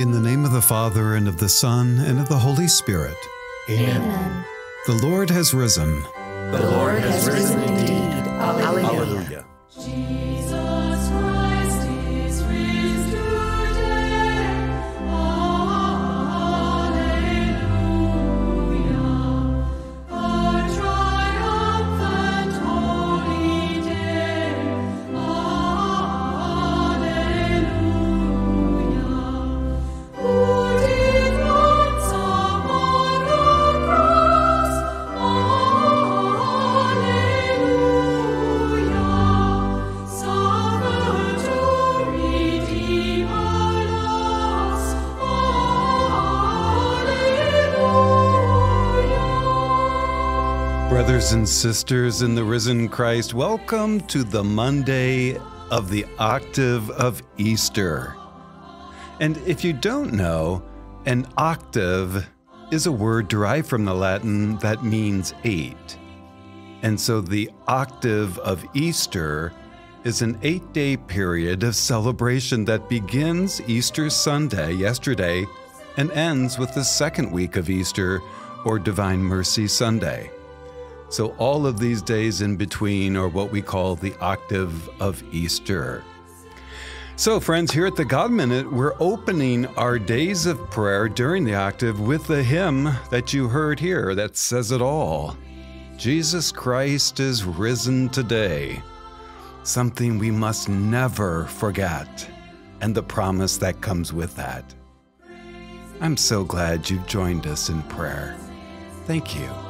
In the name of the Father, and of the Son, and of the Holy Spirit. Amen. The Lord has risen. The Lord has risen indeed. Alleluia. Hallelujah. Brothers and sisters in the risen Christ, welcome to the Monday of the octave of Easter. And if you don't know, an octave is a word derived from the Latin that means eight. And so the octave of Easter is an eight day period of celebration that begins Easter Sunday, yesterday, and ends with the second week of Easter or Divine Mercy Sunday. So all of these days in between are what we call the octave of Easter. So, friends, here at the God Minute, we're opening our days of prayer during the octave with the hymn that you heard here that says it all Jesus Christ is risen today. Something we must never forget, and the promise that comes with that. I'm so glad you've joined us in prayer. Thank you.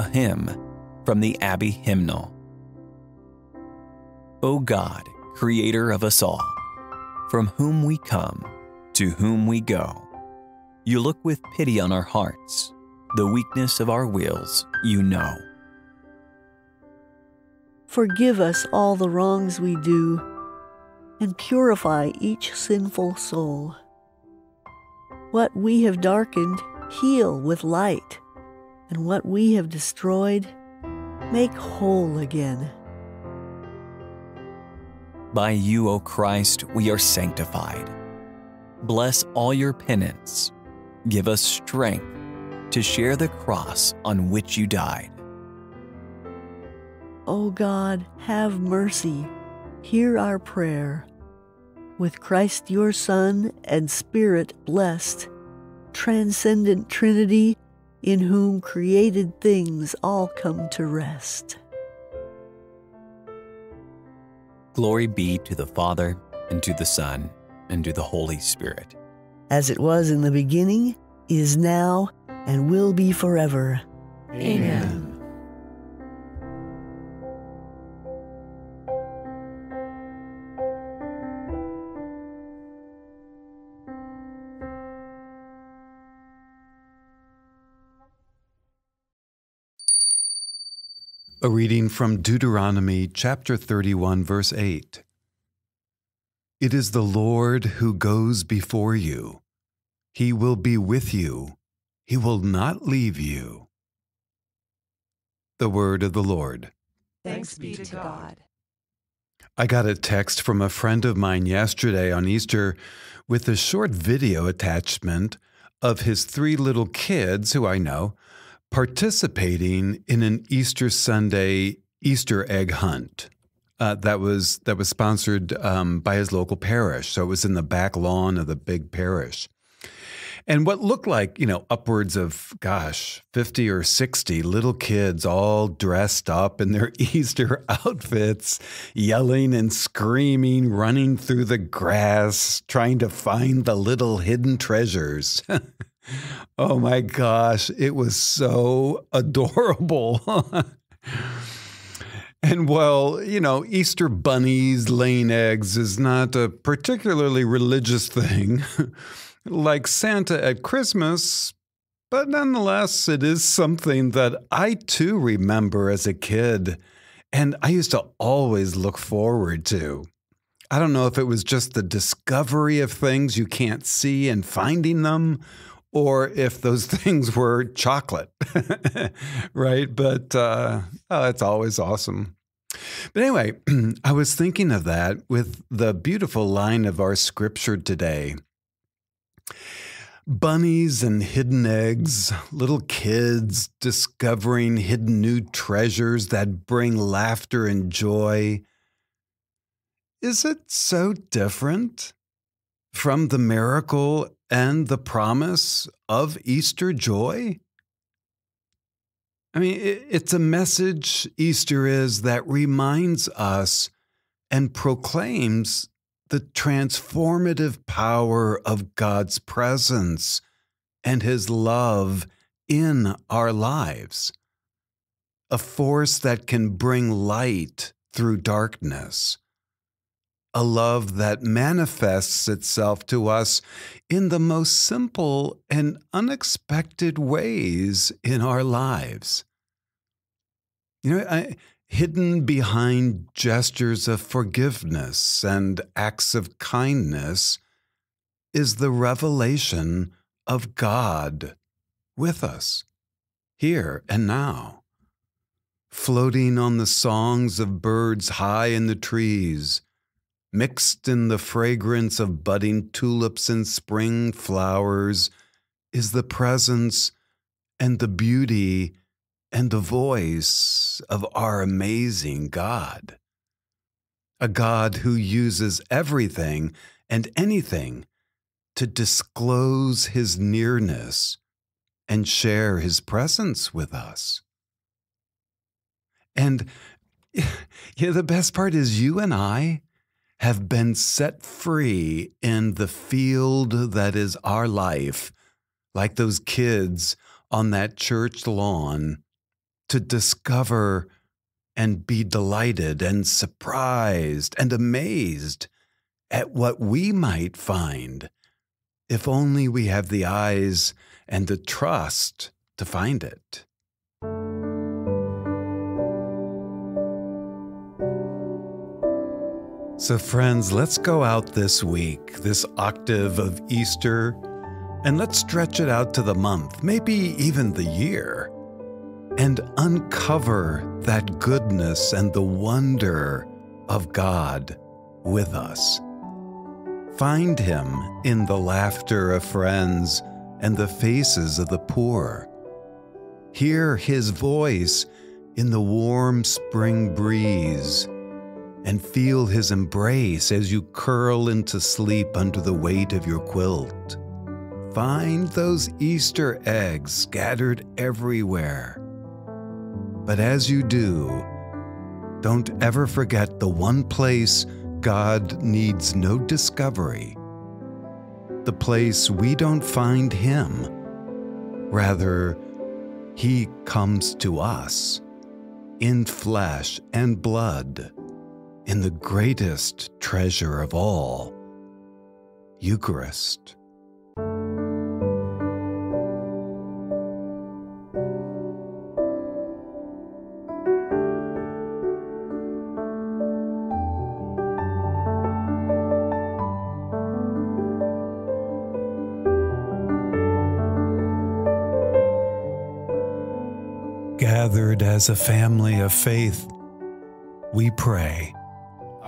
A hymn from the Abbey Hymnal. O God, creator of us all, from whom we come, to whom we go, you look with pity on our hearts, the weakness of our wills you know. Forgive us all the wrongs we do, and purify each sinful soul. What we have darkened, heal with light, and what we have destroyed, make whole again. By you, O Christ, we are sanctified. Bless all your penance. Give us strength to share the cross on which you died. O God, have mercy, hear our prayer. With Christ your Son and Spirit blessed, transcendent Trinity, in whom created things all come to rest. Glory be to the Father, and to the Son, and to the Holy Spirit. As it was in the beginning, is now, and will be forever. Amen. A reading from Deuteronomy chapter 31, verse 8. It is the Lord who goes before you. He will be with you. He will not leave you. The word of the Lord. Thanks be to God. I got a text from a friend of mine yesterday on Easter with a short video attachment of his three little kids, who I know, participating in an Easter Sunday Easter egg hunt. Uh, that was that was sponsored um, by his local parish, so it was in the back lawn of the big parish. And what looked like, you know, upwards of, gosh, 50 or 60 little kids all dressed up in their Easter outfits, yelling and screaming, running through the grass, trying to find the little hidden treasures. oh my gosh, it was so adorable. And well, you know, Easter bunnies laying eggs is not a particularly religious thing, like Santa at Christmas, but nonetheless, it is something that I too remember as a kid, and I used to always look forward to. I don't know if it was just the discovery of things you can't see and finding them, or if those things were chocolate, right? But uh, oh, it's always awesome. But anyway, I was thinking of that with the beautiful line of our scripture today. Bunnies and hidden eggs, little kids discovering hidden new treasures that bring laughter and joy. Is it so different from the miracle and the promise of Easter joy? I mean, it's a message, Easter is, that reminds us and proclaims the transformative power of God's presence and His love in our lives. A force that can bring light through darkness. A love that manifests itself to us in the most simple and unexpected ways in our lives. You know, I, hidden behind gestures of forgiveness and acts of kindness is the revelation of God with us, here and now. Floating on the songs of birds high in the trees, mixed in the fragrance of budding tulips and spring flowers, is the presence and the beauty and the voice of our amazing God. A God who uses everything and anything to disclose his nearness and share his presence with us. And yeah, the best part is you and I have been set free in the field that is our life, like those kids on that church lawn to discover and be delighted and surprised and amazed at what we might find if only we have the eyes and the trust to find it. So, friends, let's go out this week, this octave of Easter, and let's stretch it out to the month, maybe even the year and uncover that goodness and the wonder of God with us. Find Him in the laughter of friends and the faces of the poor. Hear His voice in the warm spring breeze and feel His embrace as you curl into sleep under the weight of your quilt. Find those Easter eggs scattered everywhere but as you do, don't ever forget the one place God needs no discovery, the place we don't find Him. Rather, He comes to us in flesh and blood, in the greatest treasure of all, Eucharist. gathered as a family of faith, we pray.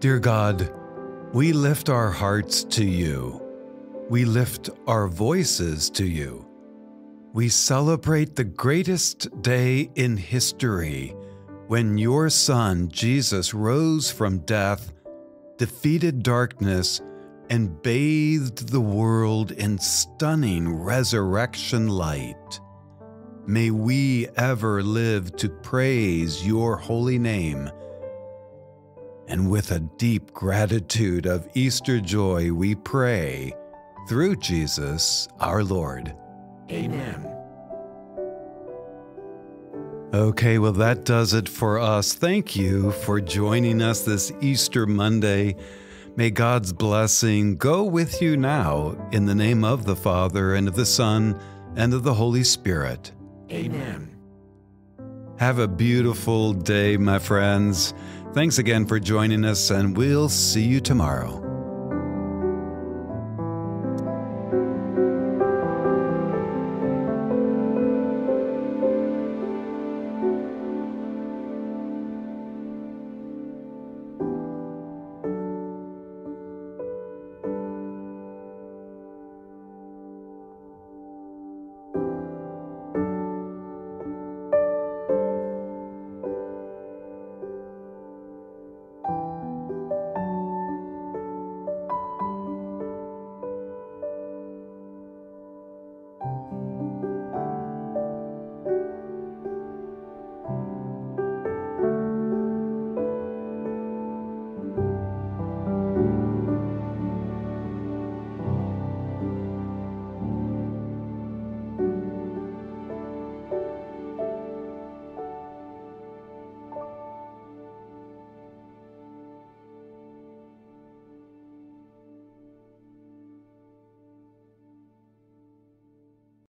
Dear God, we lift our hearts to you. We lift our voices to you. We celebrate the greatest day in history when your Son, Jesus, rose from death, defeated darkness, and bathed the world in stunning resurrection light. May we ever live to praise your holy name. And with a deep gratitude of Easter joy, we pray through Jesus our Lord. Amen. Okay, well, that does it for us. Thank you for joining us this Easter Monday. May God's blessing go with you now in the name of the Father, and of the Son, and of the Holy Spirit. Amen. Have a beautiful day, my friends. Thanks again for joining us, and we'll see you tomorrow.